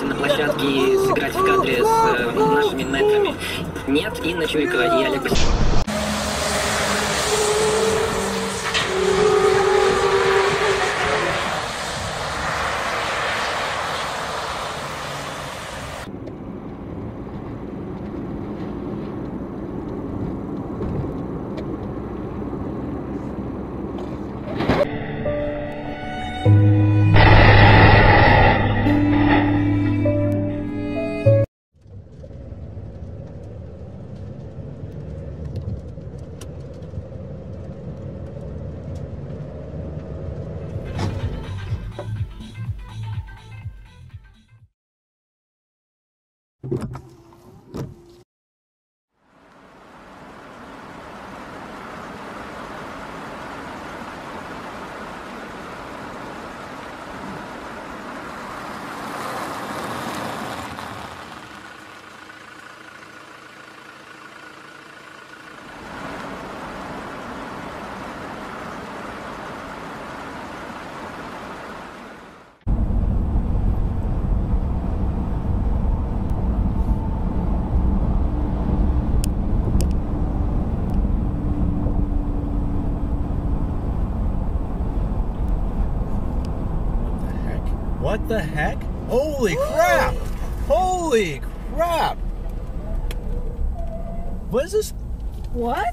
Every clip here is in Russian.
получится на площадке сыграть в кадре с э, нашими нетрами. Нет, Инна Чуйкова и Олег Басилов. What the heck? Holy crap! Holy crap! What is this? What?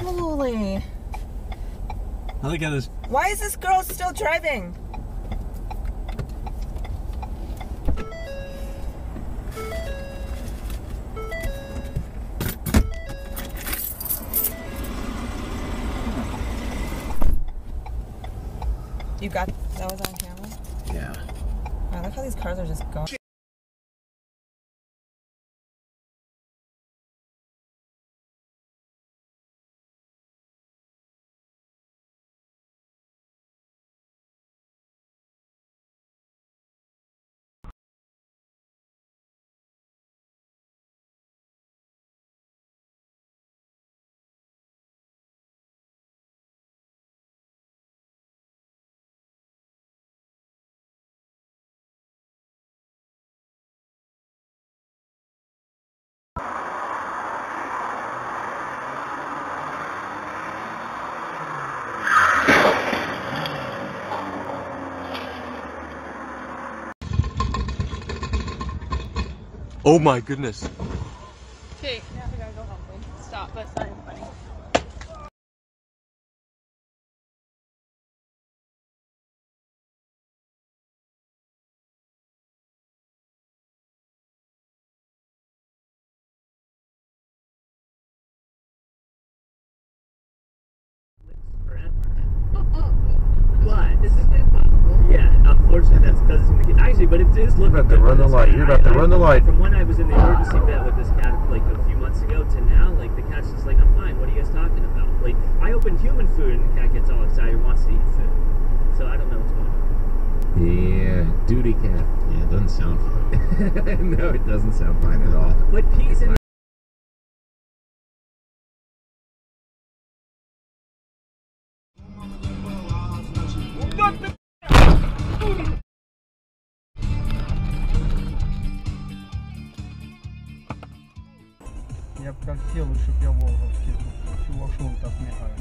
Holy. I look at this. Why is this girl still driving? You got that was on camera? Yeah. I look how these cars are just going. Oh my goodness. Okay, now we gotta go home. Stop, but stop. is looking. You're about to run the light. You're about to run the light. From when I was in the emergency vet with this cat like a few months ago to now, like the cat's just like, I'm fine. What are you guys talking about? Like I open human food and the cat gets all excited and wants to eat food. So I don't know what's going on. Yeah, duty cat. Yeah, it doesn't sound fine. no, it doesn't sound fine at all. But как тело, чтоб я волговский чувашом так мигает.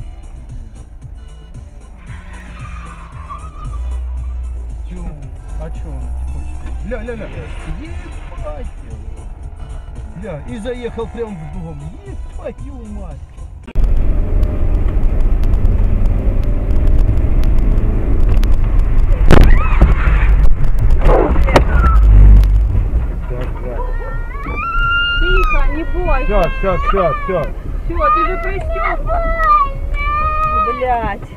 Чё? А чё он Ля-ля-ля. Ебать его. Ля, и заехал прям в дом. Ебать его мать. все, все, все. Все, ты же простер. Блять.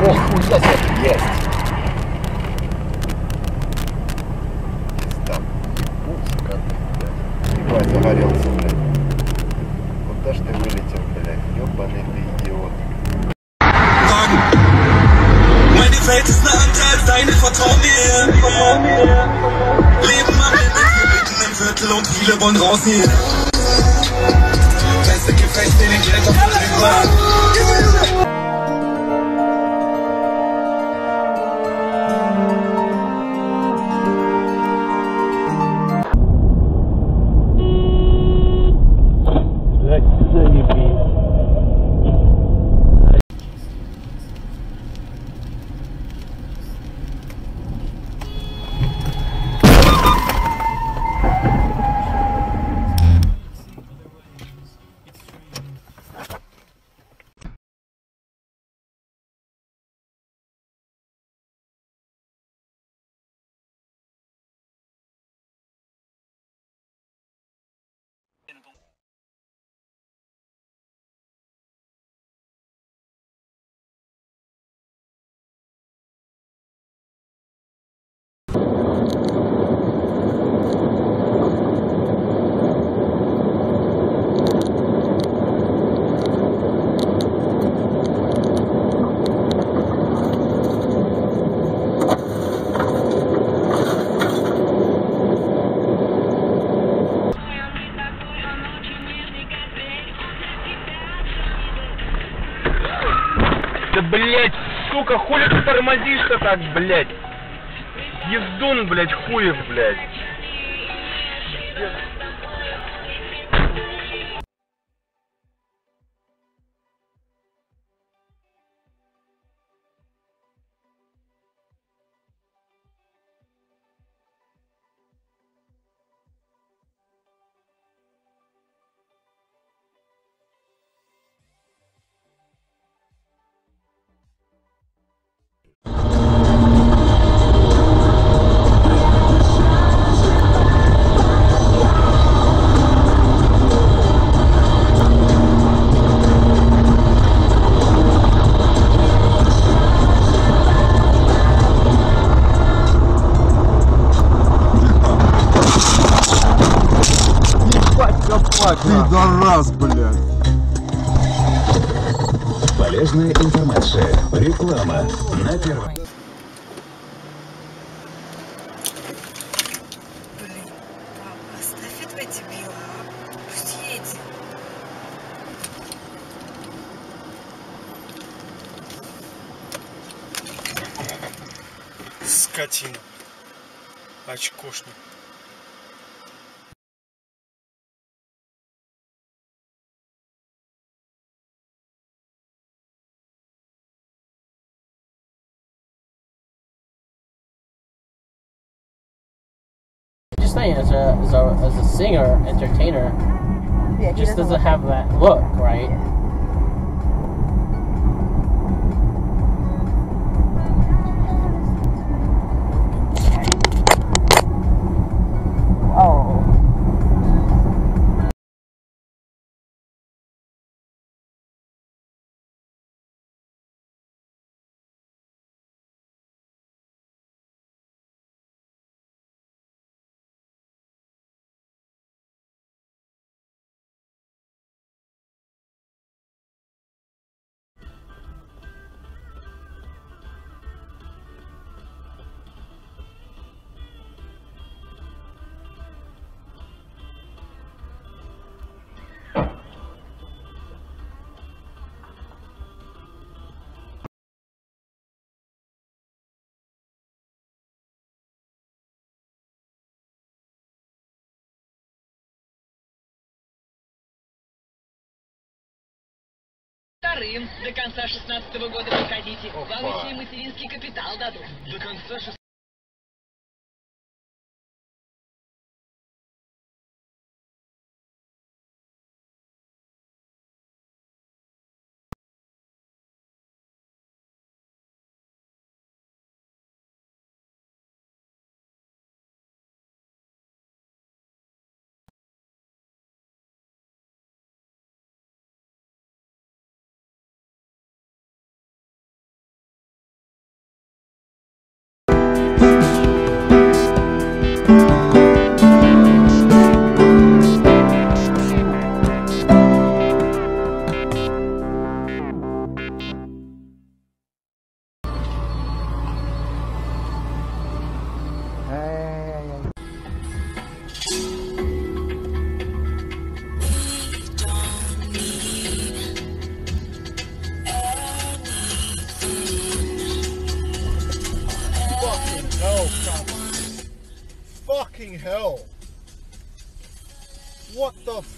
О, хуя себе, есть. Там ебался, как ты, блядь. Ебать, заварился, блядь. Gülüp und que Да блять, сука, хули ты тормозишь-то так, блять? Ездун, блять, хуев, блять. Пидорас, блядь. Полезная информация. Реклама. На первом. Скотина. Очкошник. as a, as a, as a singer, entertainer, yeah, just doesn't, doesn't have that look, right? Yeah. вторым. До конца 16 -го года приходите. Вам еще и материнский капитал дадут. До конца 16 hell. What the